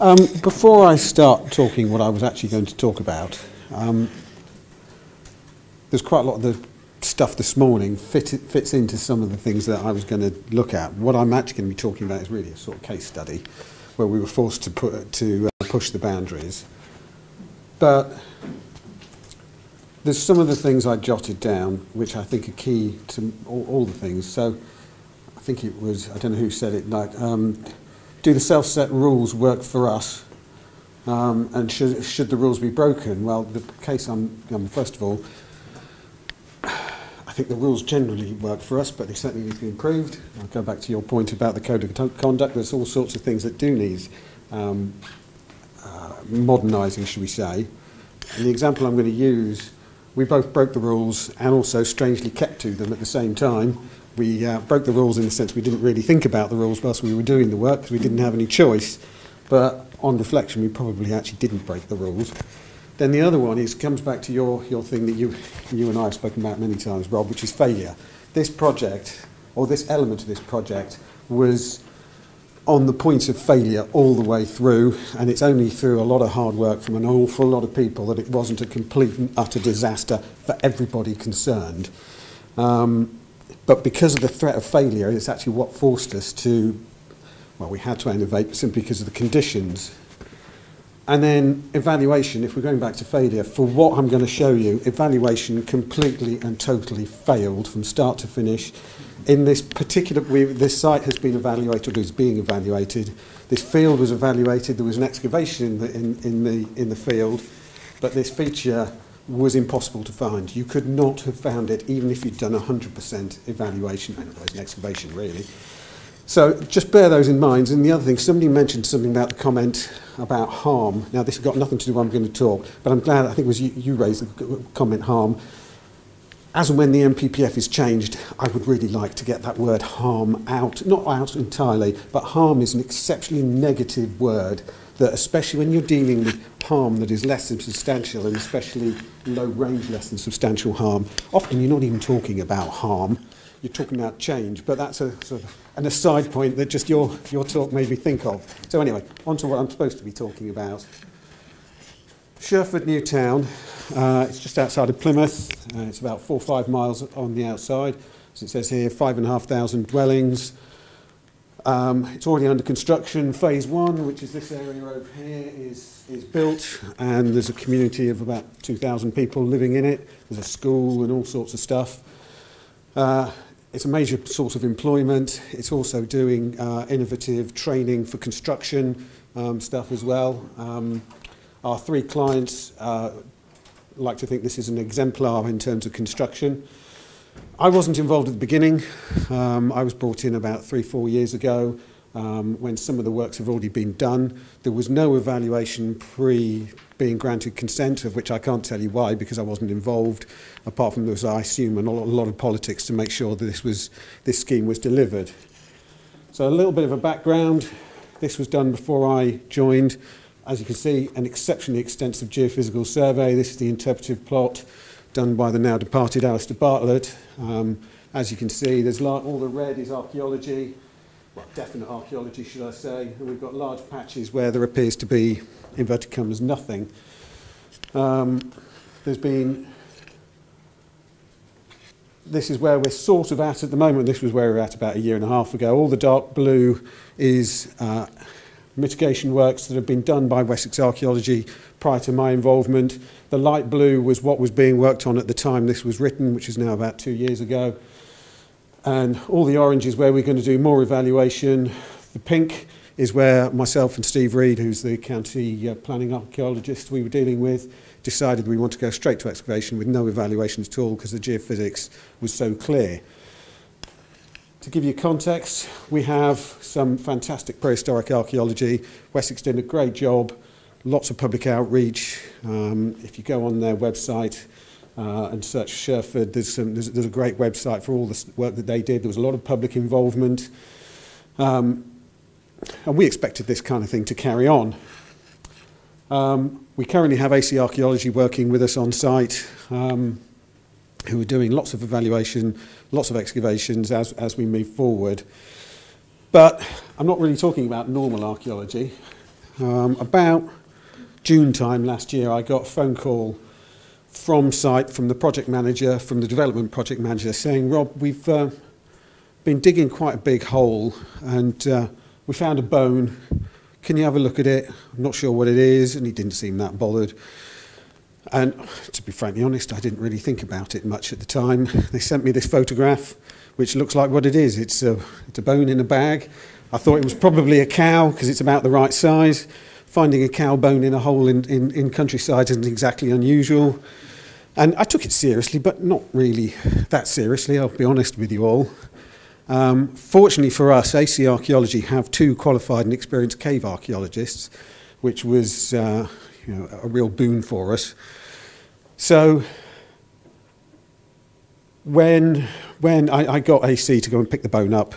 Um, before I start talking what I was actually going to talk about, um, there's quite a lot of the stuff this morning fit, fits into some of the things that I was going to look at. What I'm actually going to be talking about is really a sort of case study where we were forced to, put, to uh, push the boundaries. But there's some of the things I jotted down which I think are key to all, all the things. So I think it was, I don't know who said it, like, um, do the self-set rules work for us? Um, and should, should the rules be broken? Well, the case I'm, um, first of all, I think the rules generally work for us, but they certainly need to be improved. I'll go back to your point about the code of conduct. There's all sorts of things that do need um, uh, modernising, should we say. And the example I'm going to use we both broke the rules and also strangely kept to them at the same time. We uh, broke the rules in the sense we didn't really think about the rules whilst we were doing the work because we didn't have any choice. But on reflection, we probably actually didn't break the rules. Then the other one is comes back to your, your thing that you, you and I have spoken about many times, Rob, which is failure. This project, or this element of this project, was on the point of failure all the way through, and it's only through a lot of hard work from an awful lot of people that it wasn't a complete and utter disaster for everybody concerned. Um, but because of the threat of failure, it's actually what forced us to, well, we had to innovate simply because of the conditions And then evaluation, if we're going back to failure, for what I'm going to show you, evaluation completely and totally failed from start to finish. In this particular, we, this site has been evaluated, or is being evaluated. This field was evaluated, there was an excavation in the, in, in the, in the field, but this feature was impossible to find. You could not have found it even if you'd done 100% evaluation, and it was an excavation really. So just bear those in mind. And the other thing, somebody mentioned something about the comment about harm. Now this has got nothing to do with what I'm going to talk, but I'm glad, I think it was you, you raised the comment harm. As and when the NPPF is changed, I would really like to get that word harm out, not out entirely, but harm is an exceptionally negative word that especially when you're dealing with harm that is less than substantial and especially low range less than substantial harm, often you're not even talking about harm, you're talking about change, but that's a sort of an aside point that just your, your talk made me think of. So anyway, on to what I'm supposed to be talking about. Sherford New Town, uh, it's just outside of Plymouth, uh, it's about four or five miles on the outside, as it says here, five and a half thousand dwellings, Um, it's already under construction. Phase one, which is this area over here, is, is built, and there's a community of about 2,000 people living in it. There's a school and all sorts of stuff. Uh, It's a major source of employment. It's also doing uh, innovative training for construction um, stuff as well. Um, our three clients uh, like to think this is an exemplar in terms of construction. I wasn't involved at the beginning. Um, I was brought in about three, four years ago um, when some of the works have already been done. There was no evaluation pre being granted consent, of which I can't tell you why because I wasn't involved, apart from there was, I assume, a lot, of politics to make sure that this, was, this scheme was delivered. So a little bit of a background. This was done before I joined. As you can see, an exceptionally extensive geophysical survey. This is the interpretive plot done by the now departed Alistair Bartlett. Um, as you can see, there's all the red is archaeology, definite archaeology, should I say, and we've got large patches where there appears to be, inverted commas, nothing. Um, there's been, this is where we're sort of at at the moment. This was where we were at about a year and a half ago. All the dark blue is uh, mitigation works that have been done by Wessex Archaeology prior to my involvement. The light blue was what was being worked on at the time this was written, which is now about two years ago. and all the orange is where we're going to do more evaluation. The pink is where myself and Steve Reed, who's the county uh, planning archaeologist we were dealing with, decided we want to go straight to excavation with no evaluation at all because the geophysics was so clear. To give you context, we have some fantastic prehistoric archaeology. Wessex did a great job, lots of public outreach. Um, if you go on their website, uh, and search Sherford, there's, some, there's, there's a great website for all the work that they did. There was a lot of public involvement. Um, and we expected this kind of thing to carry on. Um, we currently have AC Archaeology working with us on site. Um, who are doing lots of evaluation, lots of excavations as, as we move forward. But I'm not really talking about normal archaeology. Um, about June time last year, I got a phone call from site, from the project manager, from the development project manager, saying, Rob, we've uh, been digging quite a big hole and uh, we found a bone. Can you have a look at it? I'm not sure what it is. And he didn't seem that bothered. And to be frankly honest, I didn't really think about it much at the time. They sent me this photograph, which looks like what it is. It's a, it's a bone in a bag. I thought it was probably a cow because it's about the right size. Finding a cow bone in a hole in, in, in countryside isn't exactly unusual. And I took it seriously, but not really that seriously, I'll be honest with you all. Um, fortunately for us, AC Archaeology have two qualified and experienced cave archaeologists, which was uh, you know, a real boon for us. So when, when I, I got AC to go and pick the bone up,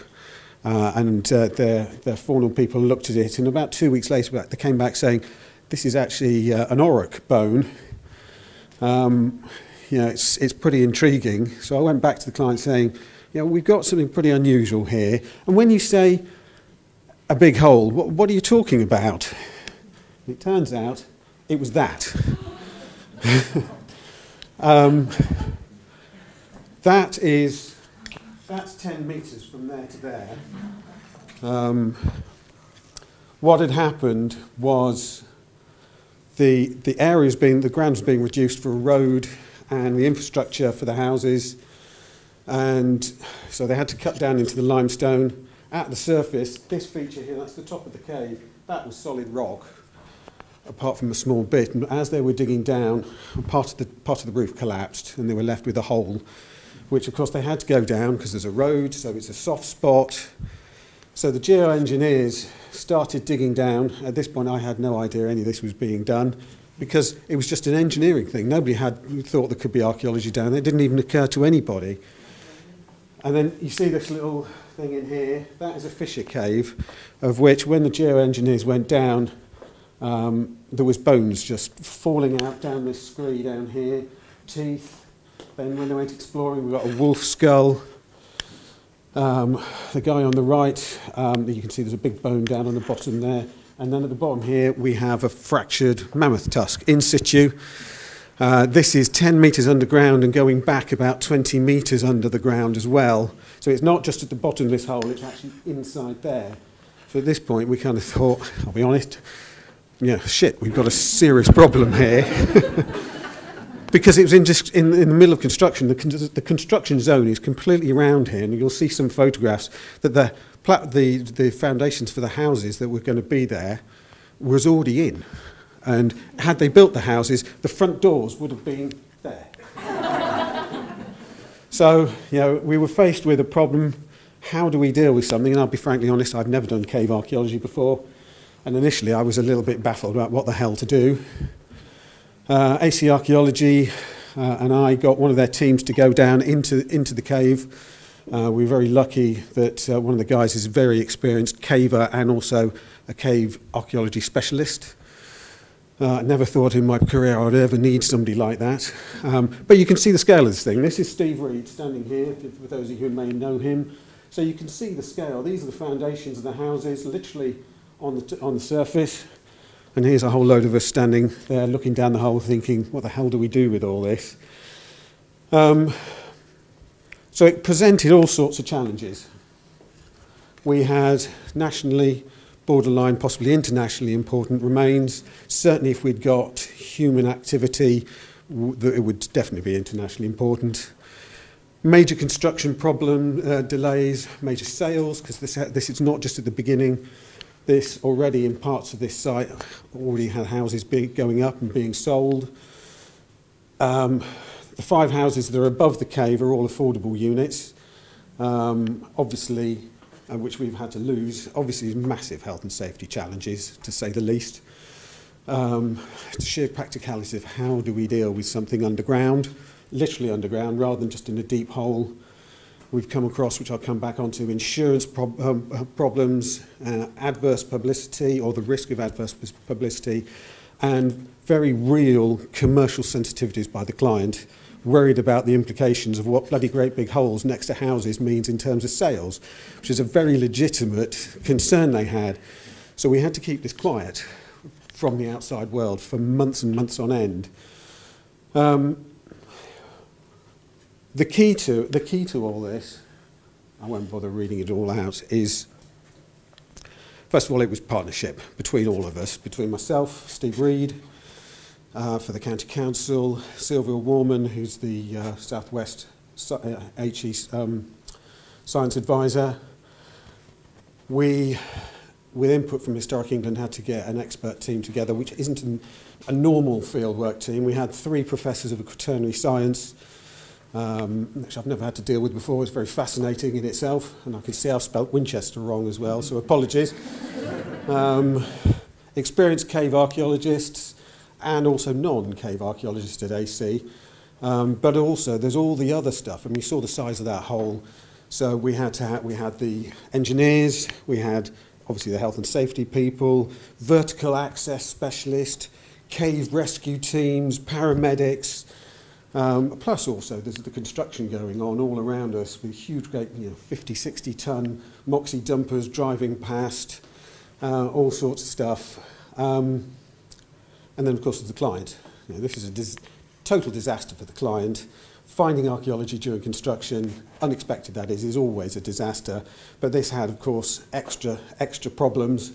uh, and uh, their, their faunal people looked at it, and about two weeks later they came back saying, this is actually uh, an auroch bone. Um, you know, it's, it's pretty intriguing. So I went back to the client saying, you know, we've got something pretty unusual here. And when you say a big hole, what, what are you talking about? It turns out it was that. um, that is, that's 10 metres from there to there. Um, what had happened was the, the areas being, the ground was being reduced for a road and the infrastructure for the houses and so they had to cut down into the limestone. At the surface, this feature here, that's the top of the cave, that was solid rock, apart from a small bit. And as they were digging down, part of the, part of the roof collapsed and they were left with a hole, which of course they had to go down because there's a road, so it's a soft spot. So the geoengineers started digging down. At this point, I had no idea any of this was being done because it was just an engineering thing. Nobody had thought there could be archaeology down there. It didn't even occur to anybody. And then you see this little thing in here. That is a fissure cave, of which when the geoengineers went down, um, there was bones just falling out down this scree down here, teeth. Then when they went exploring, we got a wolf skull. Um, the guy on the right, um, you can see there's a big bone down on the bottom there. And then at the bottom here, we have a fractured mammoth tusk in situ. Uh, this is 10 metres underground and going back about 20 metres under the ground as well. So it's not just at the bottom of this hole, it's actually inside there. So at this point, we kind of thought, I'll be honest, yeah, shit, we've got a serious problem here. because it was in, just in, in the middle of construction. The, con the construction zone is completely around here, and you'll see some photographs that the, the, the foundations for the houses that were going to be there was already in. And had they built the houses, the front doors would have been there. so, you know, we were faced with a problem. How do we deal with something? And I'll be frankly honest, I've never done cave archaeology before. And initially, I was a little bit baffled about what the hell to do. Uh, AC Archaeology uh, and I got one of their teams to go down into, into the cave. Uh, we were very lucky that uh, one of the guys is a very experienced caver and also a cave archaeology specialist. Uh, I never thought in my career I would ever need somebody like that. Um, but you can see the scale of this thing. This is Steve Reed standing here, for those of you who may know him. So you can see the scale. These are the foundations of the houses, literally on the, on the surface. And here's a whole load of us standing there looking down the hole thinking, what the hell do we do with all this? Um, so it presented all sorts of challenges. We had nationally, borderline, possibly internationally important remains. Certainly if we'd got human activity, it would definitely be internationally important. Major construction problem uh, delays, major sales, because this, this is not just at the beginning this already in parts of this site already had houses being, going up and being sold. Um, the five houses that are above the cave are all affordable units, um, obviously, uh, which we've had to lose, obviously massive health and safety challenges, to say the least. Um, the sheer practicality of how do we deal with something underground, literally underground, rather than just in a deep hole We've come across, which I'll come back onto, insurance prob um, problems, uh, adverse publicity or the risk of adverse publicity, and very real commercial sensitivities by the client worried about the implications of what bloody great big holes next to houses means in terms of sales, which is a very legitimate concern they had. So we had to keep this quiet. from the outside world for months and months on end. Um, the key to the key to all this, I won't bother reading it all out, is first of all it was partnership between all of us, between myself, Steve Reed, uh, for the county council, Sylvia Warman, who's the uh, Southwest uh, HE um, science advisor. We, with input from Historic England, had to get an expert team together, which isn't an, a normal fieldwork team. We had three professors of quaternary science, um, which I've never had to deal with before. It's very fascinating in itself, and I can see I've spelt Winchester wrong as well, so apologies. um, experienced cave archaeologists and also non-cave archaeologists at AC, um, but also there's all the other stuff. I mean, you saw the size of that hole, so we had to ha we had the engineers, we had obviously the health and safety people, vertical access specialist, cave rescue teams, paramedics. Um, plus also there's the construction going on all around us with huge, great, you know, 50, 60 ton Moxie dumpers driving past, uh, all sorts of stuff. Um, and then of course there's the client. You know, this is a dis total disaster for the client. Finding archaeology during construction, unexpected that is, is always a disaster. But this had, of course, extra, extra problems.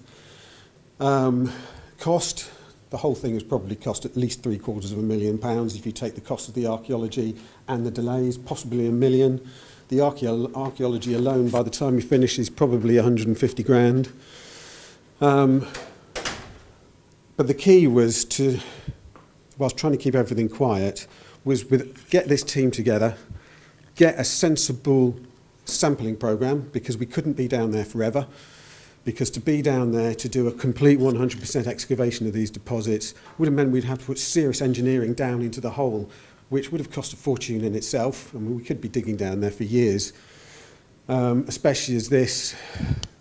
Um, cost, the whole thing has probably cost at least three quarters of a million pounds if you take the cost of the archaeology and the delays, possibly a million. The archaeology alone, by the time you finish, is probably 150 grand. Um, but the key was to whilst trying to keep everything quiet, was with get this team together, get a sensible sampling program because we couldn't be down there forever. Because to be down there to do a complete 100% excavation of these deposits would have meant we'd have to put serious engineering down into the hole, which would have cost a fortune in itself. I mean, we could be digging down there for years, um, especially as this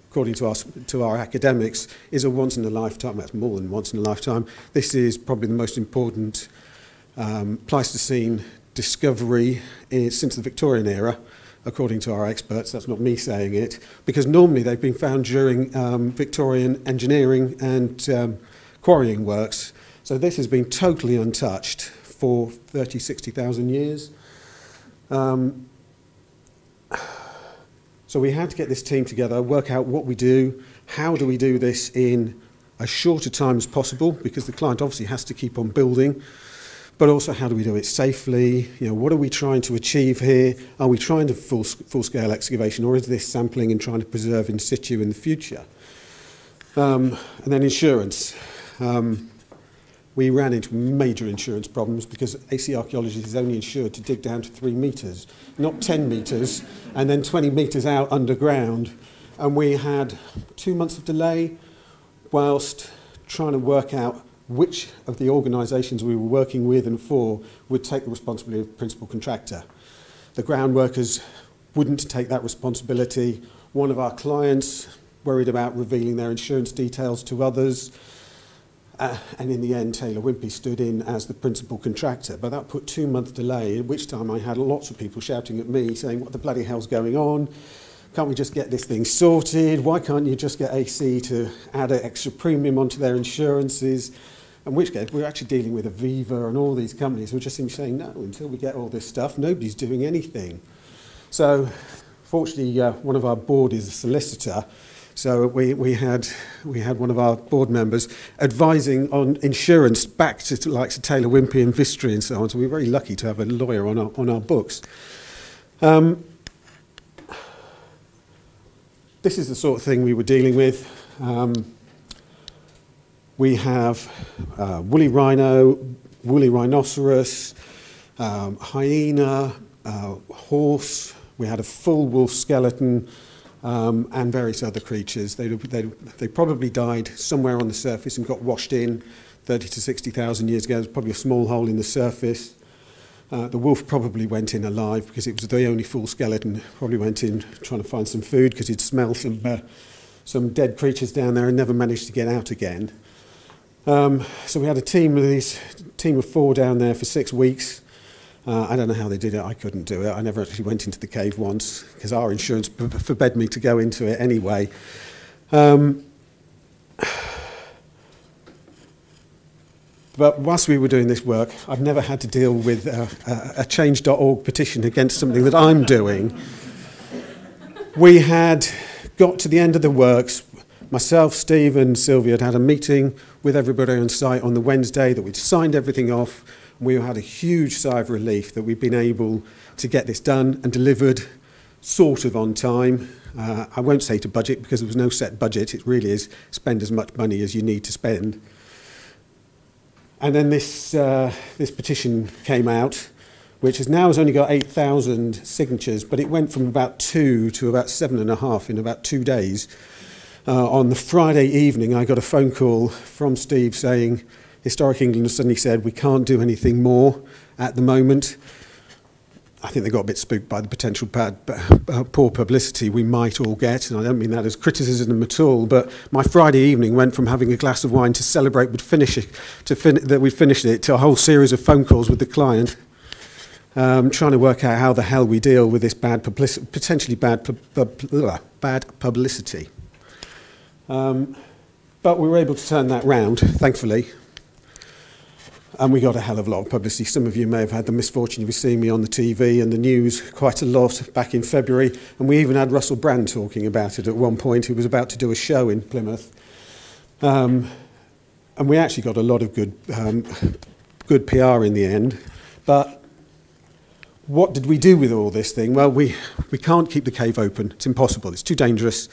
according to our, to our academics, is a once in a lifetime, that's more than once in a lifetime. This is probably the most important um, Pleistocene discovery is, since the Victorian era, according to our experts, that's not me saying it, because normally they've been found during um, Victorian engineering and um, quarrying works. So this has been totally untouched for 30, 60,000 years. Um, So we had to get this team together, work out what we do, how do we do this in as short a time as possible, because the client obviously has to keep on building, but also how do we do it safely? You know, what are we trying to achieve here? Are we trying to full, full-scale excavation, or is this sampling and trying to preserve in situ in the future? Um, and then insurance. Um, we ran into major insurance problems because AC Archaeology is only insured to dig down to three metres, not 10 metres, and then 20 metres out underground. And we had two months of delay whilst trying to work out which of the organisations we were working with and for would take the responsibility of principal contractor. The ground workers wouldn't take that responsibility. One of our clients worried about revealing their insurance details to others. Uh, and in the end, Taylor Wimpey stood in as the principal contractor. But that put two month delay, at which time I had lots of people shouting at me, saying, what the bloody hell's going on? Can't we just get this thing sorted? Why can't you just get AC to add an extra premium onto their insurances? In which case, we're actually dealing with Aviva and all these companies who are just saying, no, until we get all this stuff, nobody's doing anything. So, fortunately, uh, one of our board is a solicitor, So we, we, had, we had one of our board members advising on insurance back to to Taylor Wimpey and Vistry and so on. So we were very lucky to have a lawyer on our, on our books. Um, this is the sort of thing we were dealing with. Um, we have uh, woolly rhino, woolly rhinoceros, um, hyena, uh, horse. We had a full wolf skeleton, um, and various other creatures. They, they, they probably died somewhere on the surface and got washed in 30 to 60,000 years ago. There's probably a small hole in the surface. Uh, the wolf probably went in alive because it was the only full skeleton. Probably went in trying to find some food because he'd smelled some, uh, some dead creatures down there and never managed to get out again. Um, so we had a team of these team of four down there for six weeks. Uh, I don't know how they did it. I couldn't do it. I never actually went into the cave once because our insurance forbade me to go into it anyway. Um, But whilst we were doing this work, I've never had to deal with a, a, a change.org petition against something that I'm doing. We had got to the end of the works. Myself, Steve, and Sylvia had had a meeting with everybody on site on the Wednesday that we'd signed everything off. We had a huge sigh of relief that we'd been able to get this done and delivered sort of on time. Uh, I won't say to budget because there was no set budget. It really is spend as much money as you need to spend. And then this, uh, this petition came out, which has now has only got 8,000 signatures, but it went from about two to about seven and a half in about two days. Uh, on the Friday evening, I got a phone call from Steve saying, Historic England suddenly said, we can't do anything more at the moment. I think they got a bit spooked by the potential bad, uh, poor publicity we might all get, and I don't mean that as criticism at all. But my Friday evening went from having a glass of wine to celebrate we'd finish it, to fin- that we'd finished it, to a whole series of phone calls with the client, um, trying to work out how the hell we deal with this bad potentially bad, pub- bad publicity. Um, but we were able to turn that round, thankfully. And we got a hell of a lot of publicity. Some of you may have had the misfortune of seeing me on the TV and the news quite a lot back in February. And we even had Russell Brand talking about it at one point, who was about to do a show in Plymouth. Um, and we actually got a lot of good, um, good PR in the end. But what did we do with all this thing? Well, we, we can't keep the cave open. It's impossible. It's too dangerous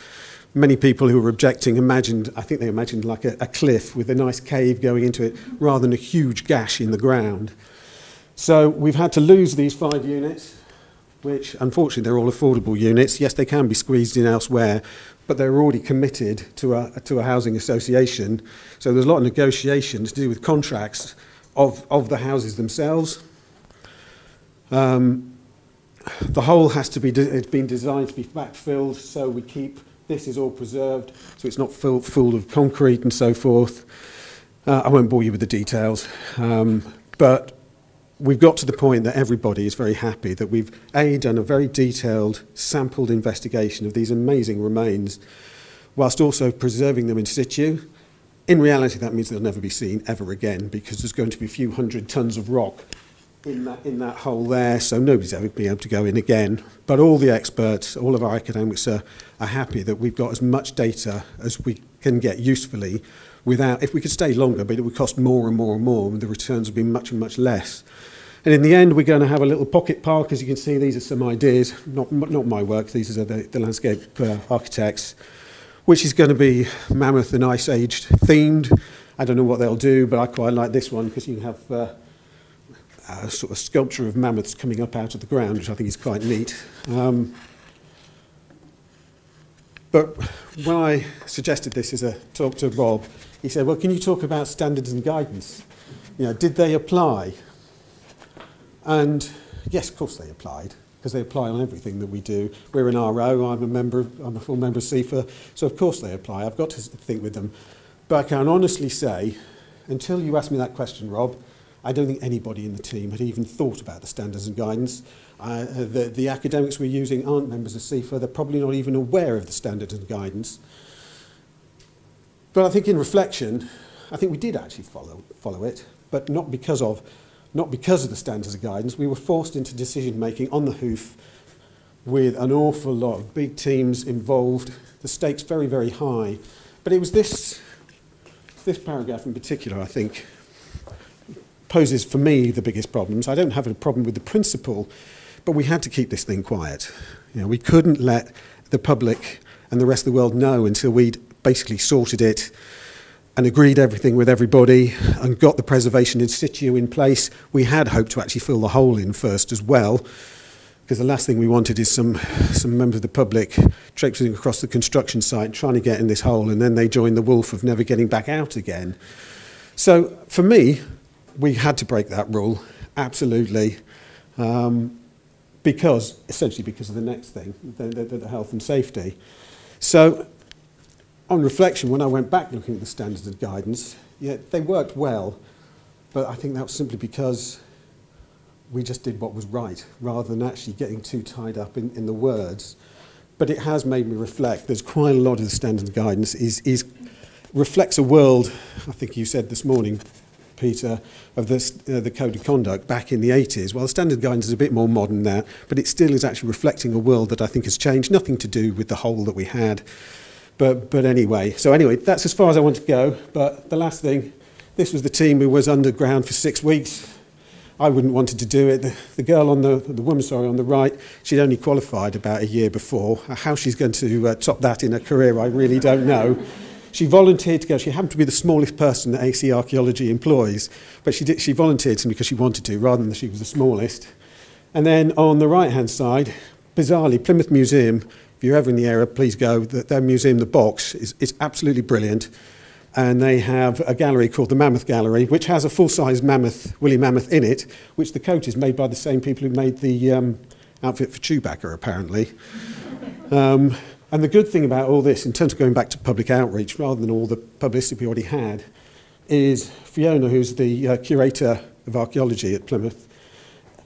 many people who were objecting imagined, I think they imagined like a, a cliff with a nice cave going into it rather than a huge gash in the ground. So we've had to lose these five units, which unfortunately they're all affordable units. Yes, they can be squeezed in elsewhere, but they're already committed to a, to a housing association. So there's a lot of negotiation to do with contracts of, of the houses themselves. Um, the hole has to be, it's been designed to be backfilled, so we keep this is all preserved, so it's not full, full of concrete and so forth. Uh, I won't bore you with the details, um, but we've got to the point that everybody is very happy that we've A, done a very detailed, sampled investigation of these amazing remains, whilst also preserving them in situ. In reality, that means they'll never be seen ever again because there's going to be a few hundred tons of rock in that, in that hole there, so nobody's ever been able to go in again. But all the experts, all of our academics are, are happy that we've got as much data as we can get usefully without, if we could stay longer, but it would cost more and more and more, and the returns would be much and much less. And in the end, we're going to have a little pocket park. As you can see, these are some ideas, not, not my work, these are the, the landscape uh, architects, which is going to be mammoth and ice aged themed. I don't know what they'll do, but I quite like this one because you have uh, a sort of sculpture of mammoths coming up out of the ground, which I think is quite neat. Um, but when I suggested this as a talk to Rob, he said, well, can you talk about standards and guidance? You know, did they apply? And yes, of course they applied, because they apply on everything that we do. We're an RO, I'm a member, I'm a full member of CIFA, so of course they apply. I've got to think with them. But I can honestly say, until you asked me that question, Rob, I don't think anybody in the team had even thought about the standards and guidance. Uh, the, the academics we're using aren't members of CIFA. They're probably not even aware of the standards and guidance. But I think in reflection, I think we did actually follow, follow it, but not because of not because of the standards of guidance. We were forced into decision making on the hoof with an awful lot of big teams involved, the stakes very, very high. But it was this, this paragraph in particular, I think, poses for me the biggest problems. I don't have a problem with the principle, but we had to keep this thing quiet. You know, we couldn't let the public and the rest of the world know until we'd basically sorted it and agreed everything with everybody and got the preservation in situ in place. We had hoped to actually fill the hole in first as well, because the last thing we wanted is some, some members of the public traipsing across the construction site trying to get in this hole and then they join the wolf of never getting back out again. So for me, we had to break that rule, absolutely, um, because essentially because of the next thing, the, the, the health and safety. So, on reflection, when I went back looking at the standards and guidance, yeah, they worked well, but I think that was simply because we just did what was right, rather than actually getting too tied up in, in the words. But it has made me reflect. There's quite a lot of the standards and guidance is, is reflects a world, I think you said this morning, Peter, of this, uh, the Code of Conduct back in the 80s. Well, the standard guidance is a bit more modern now, but it still is actually reflecting a world that I think has changed, nothing to do with the hole that we had. But, but anyway, so anyway, that's as far as I want to go. But the last thing, this was the team who was underground for six weeks. I wouldn't wanted to do it. The, the girl on the, the woman, sorry, on the right, she'd only qualified about a year before. How she's going to uh, top that in her career, I really don't know. She volunteered to go. She happened to be the smallest person that AC Archaeology employs, but she, did, she volunteered to because she wanted to, rather than that she was the smallest. And then on the right-hand side, bizarrely, Plymouth Museum, if you're ever in the area, please go. Their museum, The Box, is, is absolutely brilliant. And they have a gallery called the Mammoth Gallery, which has a full-size mammoth, woolly mammoth in it, which the coat is made by the same people who made the um, outfit for Chewbacca, apparently. Um, and the good thing about all this, in terms of going back to public outreach, rather than all the publicity we already had, is Fiona, who's the uh, curator of archaeology at Plymouth,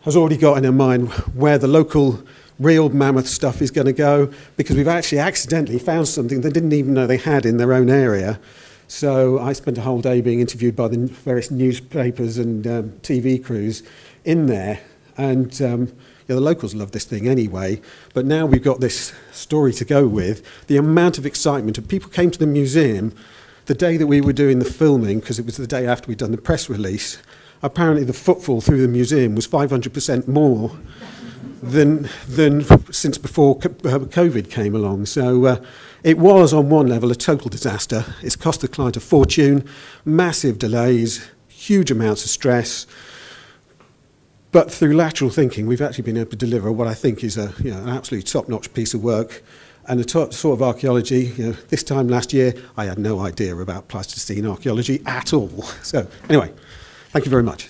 has already got in her mind where the local real mammoth stuff is going to go, because we've actually accidentally found something they didn't even know they had in their own area. So I spent a whole day being interviewed by the various newspapers and um, TV crews in there, and um, you know, the locals love this thing anyway. But now we've got this story to go with. The amount of excitement of people came to the museum the day that we were doing the filming, because it was the day after we'd done the press release. Apparently, the footfall through the museum was 500% more than than since before uh, COVID came along. So uh, it was, on one level, a total disaster. It's cost the client a fortune, massive delays, huge amounts of stress. But through lateral thinking, we've actually been able to deliver what I think is a, you know, an absolutely top-notch piece of work and the top, sort of archaeology, you know, this time last year, I had no idea about Pleistocene archaeology at all. So anyway, thank you very much.